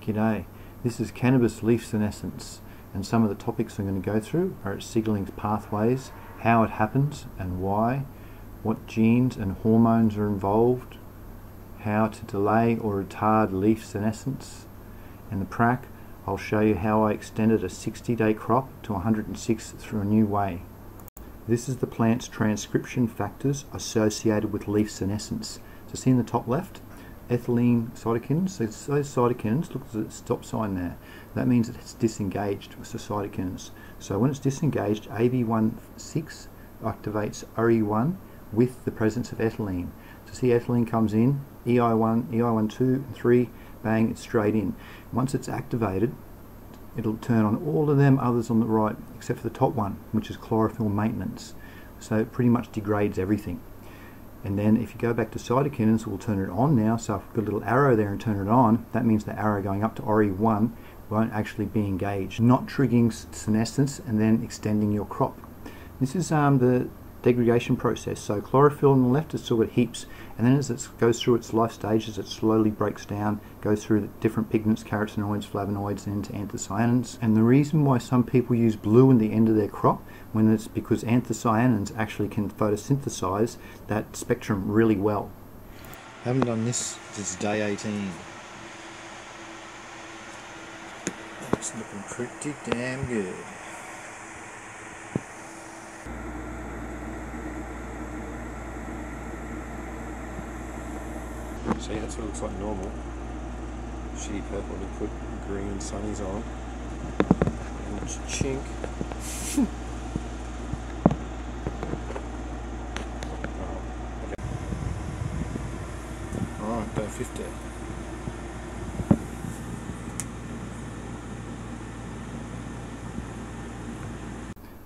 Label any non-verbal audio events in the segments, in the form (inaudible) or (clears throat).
G'day, this is cannabis leaf senescence and some of the topics I'm going to go through are its signaling pathways, how it happens and why, what genes and hormones are involved, how to delay or retard leaf senescence. In the prac, I'll show you how I extended a 60 day crop to 106 through a new way. This is the plant's transcription factors associated with leaf senescence. So see in the top left, ethylene cytokinins. So those cytokinins, look at the stop sign there. That means it's disengaged with the cytokinins. So when it's disengaged, AB16 activates ORI1 with the presence of ethylene. So see ethylene comes in, EI1, EI1, 2, and 3, bang, it's straight in. Once it's activated, it'll turn on all of them others on the right, except for the top one, which is chlorophyll maintenance. So it pretty much degrades everything. And then if you go back to cytokinins, we'll turn it on now. So if we put a little arrow there and turn it on, that means the arrow going up to ORI1 won't actually be engaged, not triggering senescence and then extending your crop. This is um, the degradation process. So chlorophyll on the left is still got heaps, and then as it goes through its life stages, it slowly breaks down, goes through the different pigments, carotenoids, flavonoids, and into anthocyanins. And the reason why some people use blue in the end of their crop, when it's because anthocyanins actually can photosynthesize that spectrum really well. I Haven't done this since day 18. It's looking pretty damn good. See, that's what it looks like normal. Shitty purple, and put green sunnies on. And chink. Alright, day 50.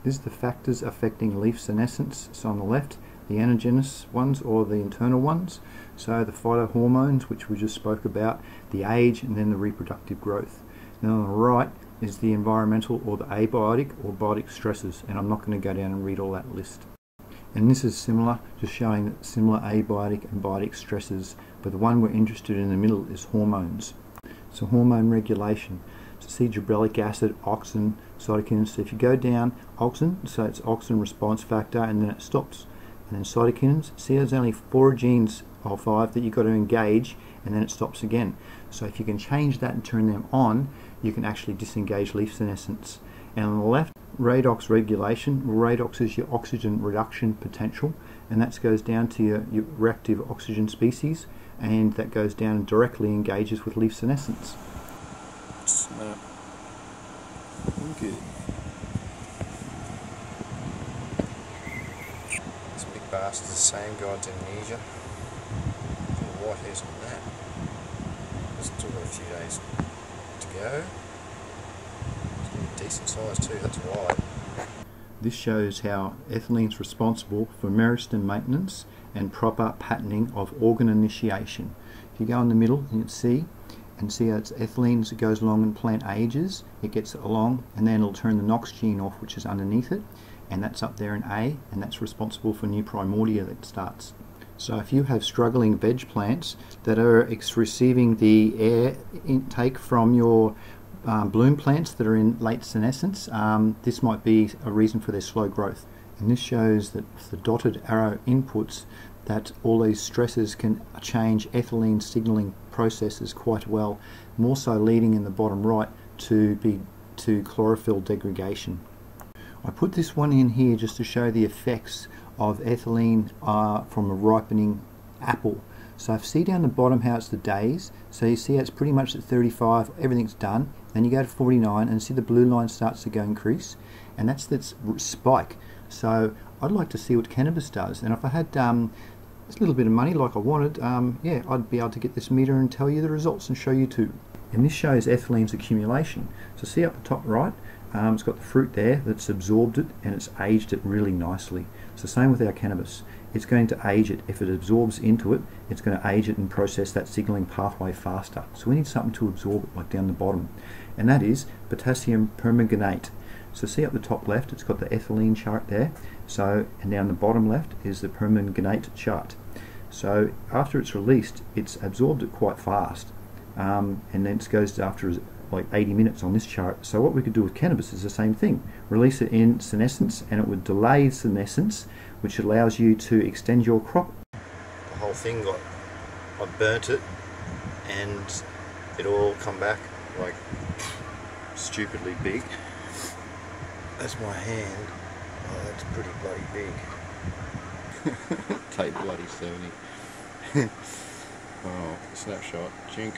This is the factors affecting leaf senescence. So on the left, the endogenous ones or the internal ones. So the phytohormones, which we just spoke about, the age, and then the reproductive growth. Then on the right is the environmental or the abiotic or biotic stresses, and I'm not going to go down and read all that list. And this is similar, just showing similar abiotic and biotic stresses, but the one we're interested in, in the middle is hormones. So hormone regulation. So see gibberellic acid, auxin, cytokinins. So if you go down auxin, so it's auxin response factor, and then it stops. And then cytokinins, see there's only four genes or five that you've got to engage, and then it stops again. So if you can change that and turn them on, you can actually disengage leaf senescence. And on the left, redox regulation. Redox is your oxygen reduction potential, and that goes down to your, your reactive oxygen species, and that goes down and directly engages with leaf senescence. Snap. This the same god's amnesia. White hairs on that. Still got a few days to go. Decent size too, that's wide. This shows how ethylene is responsible for meristem maintenance and proper patterning of organ initiation. If you go in the middle, you can see and see how it's ethylene as it goes along and plant ages, it gets along and then it'll turn the KNOX gene off which is underneath it and that's up there in A and that's responsible for new primordia that starts. So if you have struggling veg plants that are receiving the air intake from your um, bloom plants that are in late senescence, um, this might be a reason for their slow growth. And this shows that the dotted arrow inputs that all these stresses can change ethylene signaling processes quite well, more so leading in the bottom right to be to chlorophyll degradation. I put this one in here just to show the effects of ethylene uh, from a ripening apple. So if you see down the bottom how it's the days, so you see it's pretty much at 35, everything's done. Then you go to 49 and see the blue line starts to go increase, and that's that spike. So I'd like to see what cannabis does. And if I had um, a little bit of money like I wanted, um, yeah, I'd be able to get this meter and tell you the results and show you too. And this shows ethylene's accumulation. So see up the top right, um, it's got the fruit there that's absorbed it and it's aged it really nicely. It's the same with our cannabis. It's going to age it. If it absorbs into it, it's going to age it and process that signaling pathway faster. So we need something to absorb it like down the bottom. And that is potassium permanganate. So see up the top left, it's got the ethylene chart there. So, and down the bottom left is the permanganate chart. So after it's released, it's absorbed it quite fast. um, and then it goes after like 80 minutes on this chart. So what we could do with cannabis is the same thing. Release it in senescence and it would delay senescence, which allows you to extend your crop. The whole thing got, I burnt it and it all come back like stupidly big. That's my hand. Oh, that's pretty bloody big. (laughs) Tape bloody 70. (laughs) oh, snapshot. Jink.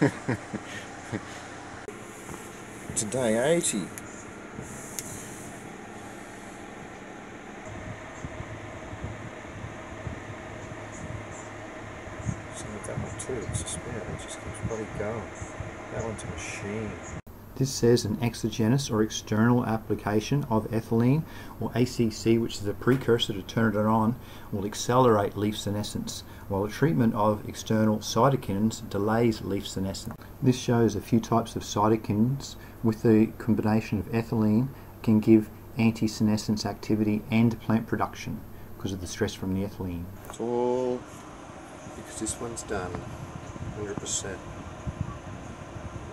(laughs) (laughs) Today 80. Some that one too, it's a spinner, it just keeps bloody going. That one's a machine. This says an exogenous or external application of ethylene or ACC, which is a precursor to turn it on, will accelerate leaf senescence, while the treatment of external cytokinins delays leaf senescence. This shows a few types of cytokinins with the combination of ethylene can give anti-senescence activity and plant production because of the stress from the ethylene. It's all because this one's done 100%.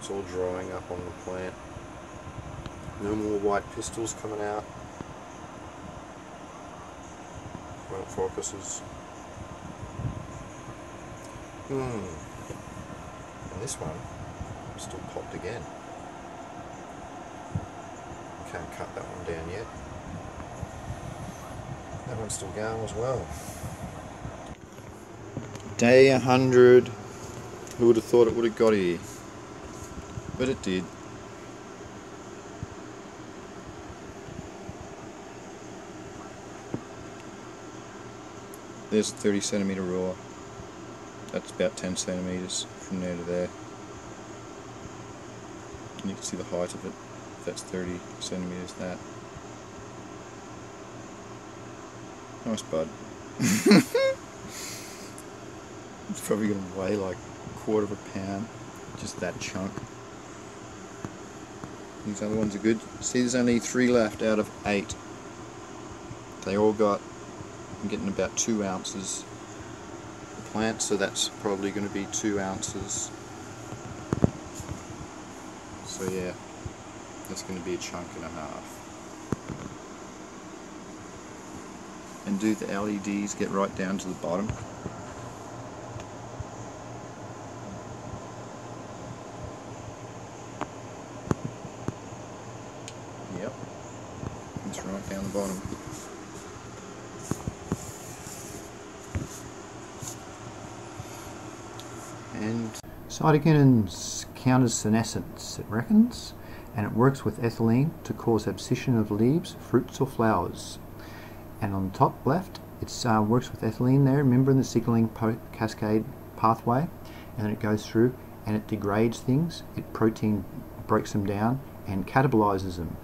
It's all drying up on the plant. No more white pistils coming out. White focuses. Hmm. And this one still popped again. Can't cut that one down yet. That one's still going as well. Day 100. Who would have thought it would have got here? But it did. There's a 30 centimeter raw. That's about 10 centimeters from there to there. And you can see the height of it. That's 30 centimeters. That. Nice bud. (laughs) it's probably going to weigh like a quarter of a pound. Just that chunk. These other ones are good. See, there's only three left out of eight. They all got, I'm getting about two ounces a plant, so that's probably going to be two ounces. So yeah, that's going to be a chunk and a half. And do the LEDs get right down to the bottom? Yep. It's right down the bottom. And Cytokinins counters senescence, it reckons, and it works with ethylene to cause abscission of leaves, fruits or flowers. And on the top left, it uh, works with ethylene there, remember in the signaling cascade pathway, and then it goes through and it degrades things, it protein breaks them down and catabolizes them.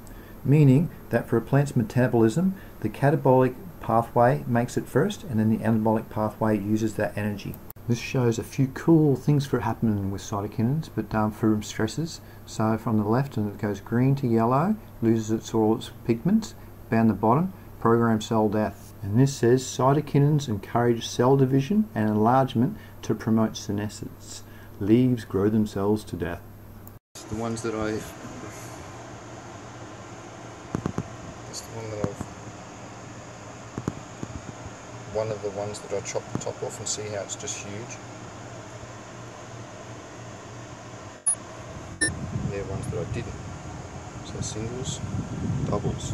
Meaning that for a plant's metabolism, the catabolic pathway makes it first and then the anabolic pathway uses that energy. This shows a few cool things for happening with cytokinins, but um, for stresses. So from the left, and it goes green to yellow, loses its all its pigments. Down the bottom, program cell death. And this says cytokinins encourage cell division and enlargement to promote senescence. Leaves grow themselves to death. the ones that I It's the one that I've one of the ones that I chopped the top off and see how it's just huge. They're ones that I didn't. So singles, doubles,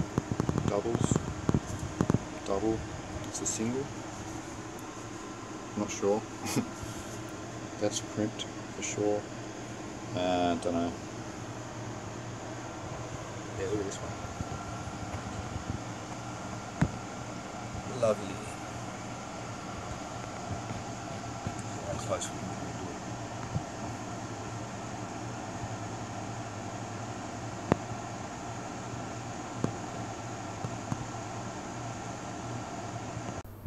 doubles, double, it's a single. Not sure. (laughs) That's crimped for sure. Uh, don't know. Yeah, look at this one. Lovely.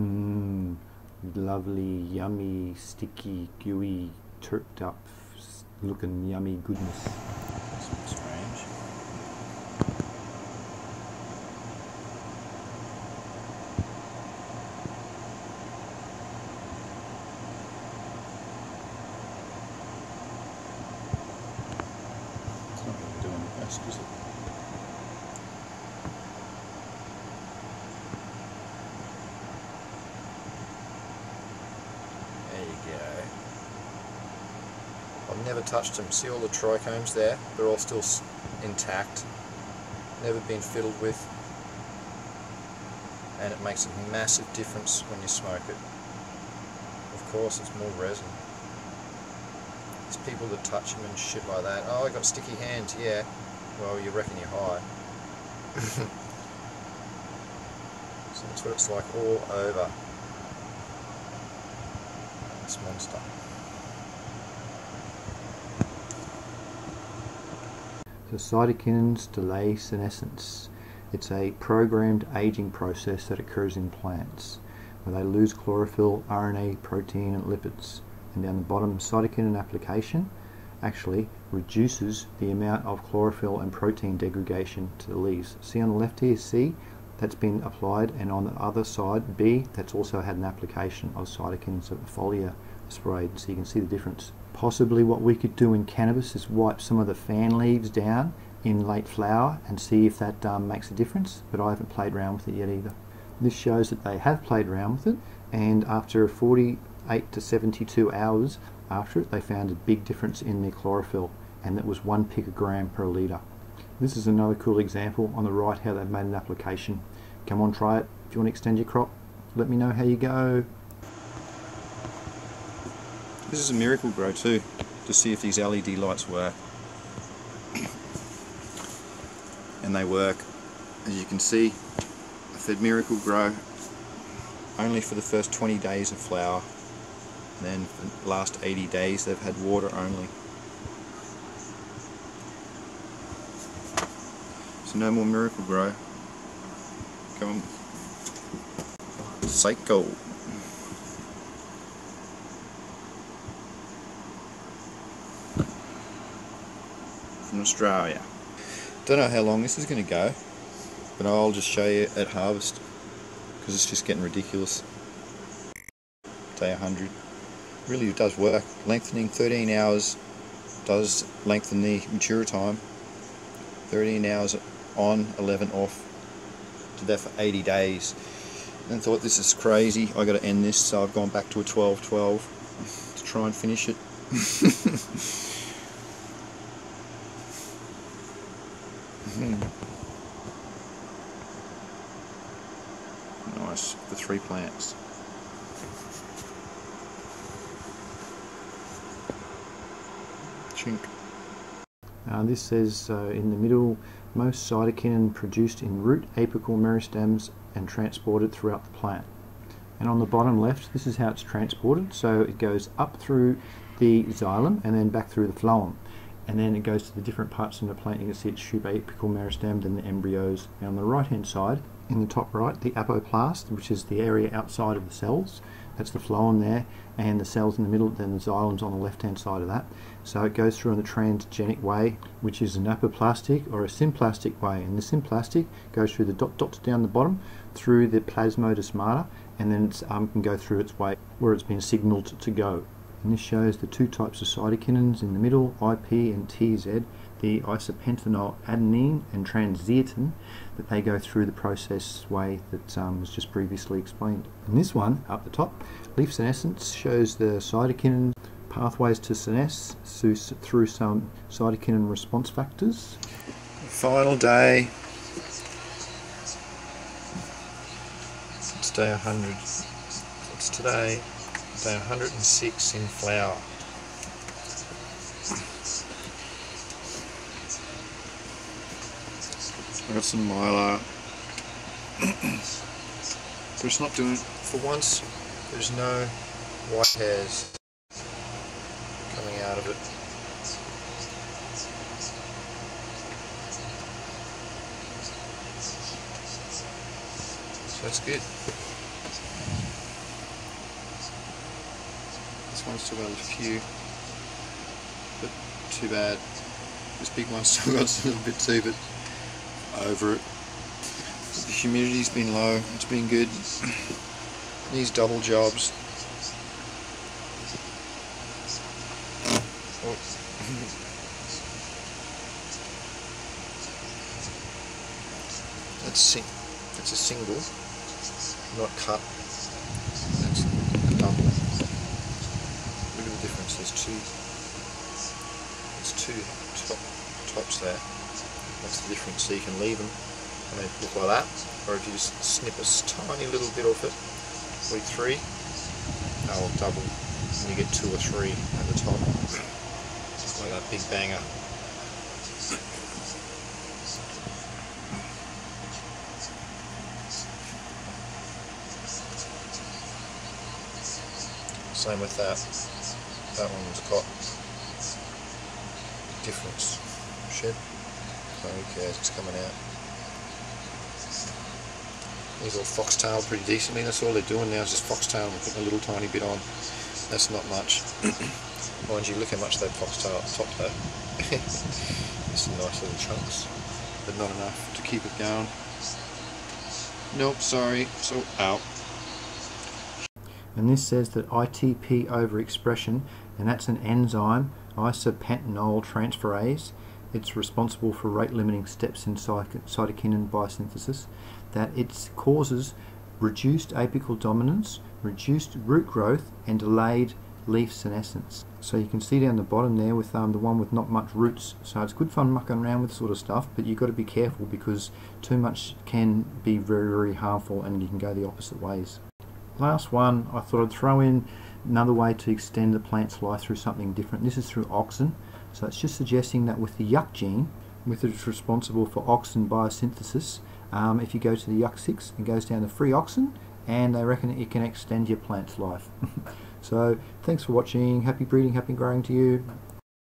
Mmm, lovely, yummy, sticky, gooey, turked up, looking yummy goodness. That's a bit strange. exquisite. There I've never touched them. See all the trichomes there? They're all still intact. Never been fiddled with. And it makes a massive difference when you smoke it. Of course, it's more resin. There's people that touch them and shit like that. Oh, I got sticky hands. Yeah. Well, you reckon you're high. (laughs) so that's what it's like all over this monster. So cytokinins delay senescence. It's a programmed aging process that occurs in plants where they lose chlorophyll, RNA, protein and lipids. And down the bottom, cytokinin application actually reduces the amount of chlorophyll and protein degradation to the leaves. See on the left here, C, that's been applied, and on the other side, B, that's also had an application of cytokinin of foliar sprayed, so you can see the difference. Possibly what we could do in cannabis is wipe some of the fan leaves down in late flower and see if that um, makes a difference, but I haven't played around with it yet either. This shows that they have played around with it, and after 48 to 72 hours after it, they found a big difference in their chlorophyll, and that was one picogram per litre. This is another cool example on the right how they've made an application. Come on, try it. If you want to extend your crop, let me know how you go. This is a Miracle-Gro too, to see if these LED lights work. and they work. As you can see, I fed Miracle-Gro only for the first 20 days of flower. And then for the last 80 days they've had water only. No more Miracle-Gro. Come on. Psycho. From Australia. Don't know how long this is going to go, but I'll just show you at harvest because it's just getting ridiculous. Day 100. Really does work. Lengthening 13 hours does lengthen the mature time. 13 hours on, 11 off. Did that for 80 days. And thought this is crazy. I got to end this, so I've gone back to a 12-12 to try and finish it. (laughs) Hmm. Nice, the three plants. Chink. Uh, this says uh, in the middle, most cytokinin produced in root apical meristems and transported throughout the plant. And on the bottom left, this is how it's transported. So it goes up through the xylem and then back through the phloem. And then it goes to the different parts of the plant. You can see it's subapical meristem, then the embryos. And on the right hand side, in the top right, the apoplast, which is the area outside of the cells. That's the phloem there, and the cells in the middle, then the xylem's on the left-hand side of that. So it goes through in the transgenic way, which is an apoplastic or a symplastic way. And the symplastic goes through the dot dots down the bottom, through the plasmodesmata, and then it um, can go through its way where it's been signalled to go. And this shows the two types of cytokinins in the middle, IP and TZ, the isopentenyl adenine and transzeatin that they go through the process way that um, was just previously explained. And this one up the top, leaf senescence, shows the cytokinin pathways to senesce through some cytokinin response factors. Final day. It's day 100. It's today, day 106 in flower. I got some mylar. but it's not doing for once there's no white hairs coming out of it. So that's good. This one's still got a few, but too bad. This big one's still got a little bit too, but over it. The humidity's been low, it's been good. (clears throat) These double jobs. Oh. (laughs) That's, sing that's a single, not cut. That's a double. Look at the difference. There's two. There's two top, tops there. That's the difference. So you can leave them and they look like that, or if you just snip a tiny little bit off it, week three, they'll double, and you get two or three at the top, like that big banger. Same with that. That one's got difference. Shed. It's coming out. These all foxtail pretty decently. That's all they're doing now is just foxtail and putting a little tiny bit on. That's not much. (coughs) Mind you, look how much they foxtail up top though. (laughs) some nice little chunks, but not enough to keep it going. Nope, sorry. So out. And this says that ITP overexpression, and that's an enzyme, isopentenyl transferase. It's responsible for rate limiting steps in cytokinin biosynthesis that it causes reduced apical dominance, reduced root growth, and delayed leaf senescence. So you can see down the bottom there with um, the one with not much roots. So it's good fun mucking around with sort of stuff, but you've got to be careful because too much can be very, very harmful and you can go the opposite ways. Last one, I thought I'd throw in another way to extend the plant's life through something different. This is through auxin. So it's just suggesting that with the YUC gene, which is responsible for auxin biosynthesis, um, if you go to the YUC6, it goes down to free auxin, and they reckon it can extend your plant's life. (laughs) so thanks for watching. Happy breeding, happy growing to you.